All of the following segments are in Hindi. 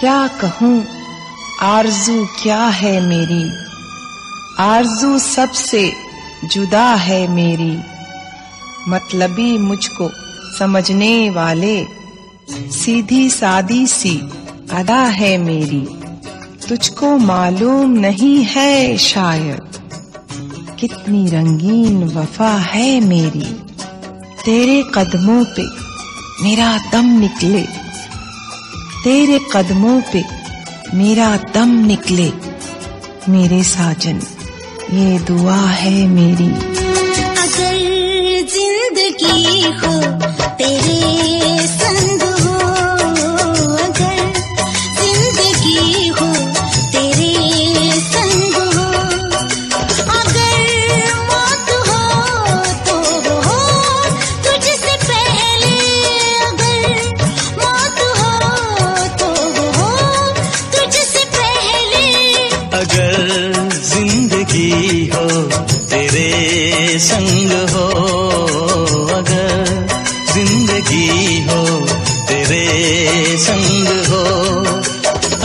क्या कहूँ? आरज़ू क्या है मेरी? आरज़ू सबसे जुदा है मेरी। मतलबी मुझको समझने वाले सीधी सादी सी अदा है मेरी। तुझको मालूम नहीं है शायद कितनी रंगीन वफा है मेरी। तेरे कदमों पे मेरा दम निकले। तेरे कदमों पे मेरा दम निकले। मेरे साजन, ये दुआ है मेरी। अगर ज़िंदगी हो तेरे संग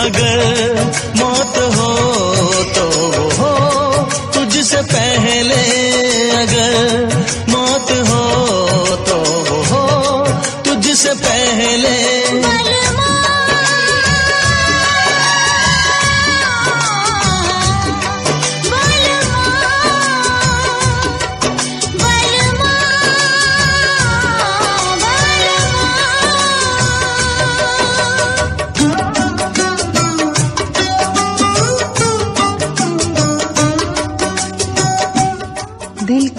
अगर मौत हो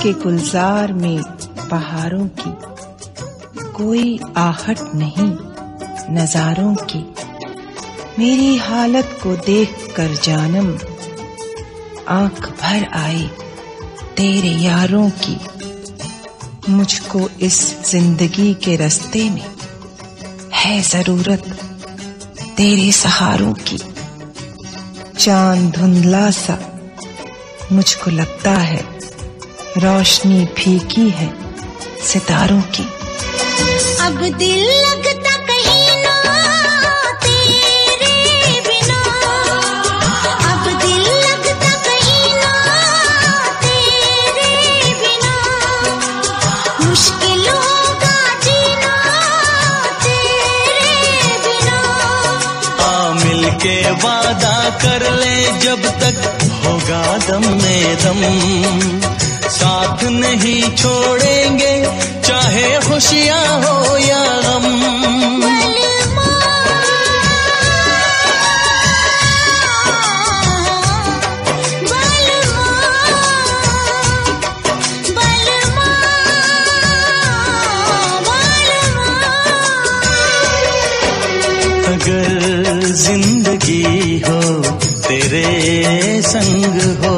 के गुलजार में बहारों की कोई आहट नहीं, नजारों की। मेरी हालत को देख कर जानम आँख भर आए तेरे यारों की। मुझको इस ज़िंदगी के रास्ते में है ज़रूरत तेरे सहारों की। चाँद धुंधला सा मुझको लगता है रोशनी फीकी है सितारों की। अब दिल लगता कहीं ना तेरे बिना। अब दिल लगता कहीं ना तेरे बिना। मुश्किलों का जीना तेरे बिना। आ मिल के वादा कर ले जब तक होगा दम में दम। साथ नहीं छोड़ेंगे चाहे खुशियाँ हो या गम। ज़िंदगी हो तेरे संग हो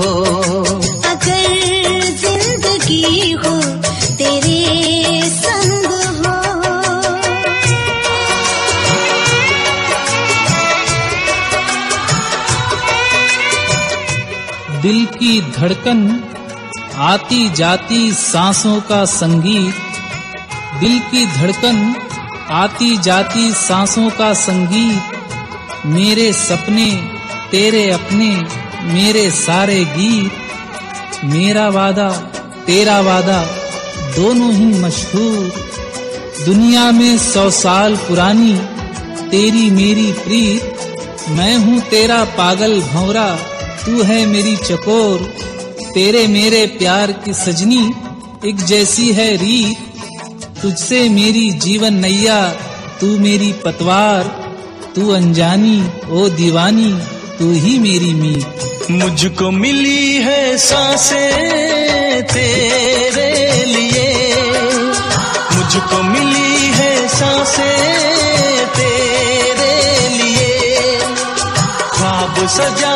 दिल की धड़कन आती जाती सांसों का संगीत। दिल की धड़कन आती जाती सांसों का संगीत। मेरे सपने, तेरे अपने, मेरे सारे गीत। मेरा वादा, तेरा वादा, दोनों ही मशहूर। दुनिया में सौ साल पुरानी, तेरी मेरी प्रीत। मैं हूँ तेरा पागल भंवरा। तू है मेरी चकोर, तेरे मेरे प्यार की सजनी, एक जैसी है रीत। तुझसे मेरी जीवन नैया, तू मेरी पतवार, तू अनजानी, ओ दीवानी, तू ही मेरी मीत। मुझको मिली है साँसें तेरे लिए। मुझको मिली है साँसें तेरे लिए। ख्वाब सजाए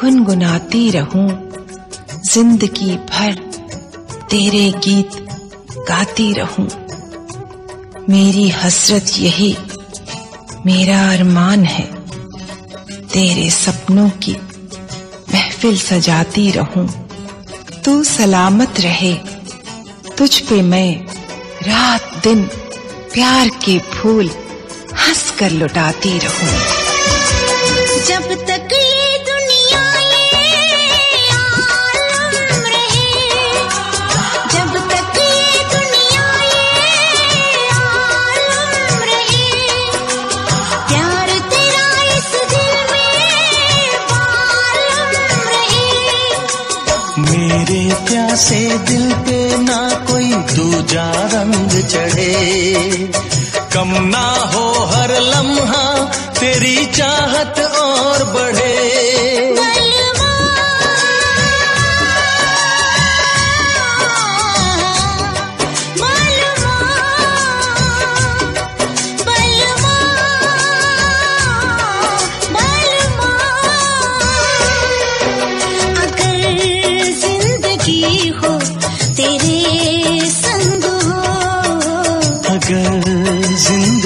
गुनगुनाती रहूँ, ज़िंदगी भर तेरे गीत गाती रहूँ। मेरी हसरत यही, मेरा अरमान है, तेरे सपनों की महफिल सजाती रहूँ। तू सलामत रहे, तुझ पे मैं रात दिन प्यार के फूल हंस कर लुटाती रहूँ। जब तक ये दुनिया ये आलम रहे, जब तक ये दुनिया ये आलम रहे, प्यार तेरा इस दिल में रहे। मेरे प्यासे दिल पे ना कोई दूजा रंग चढ़े। कम ना हो हर लम्हा तेरी चाहत और बढ़े। बलवा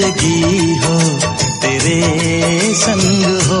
ज़िंदगी हो तेरे संग हो।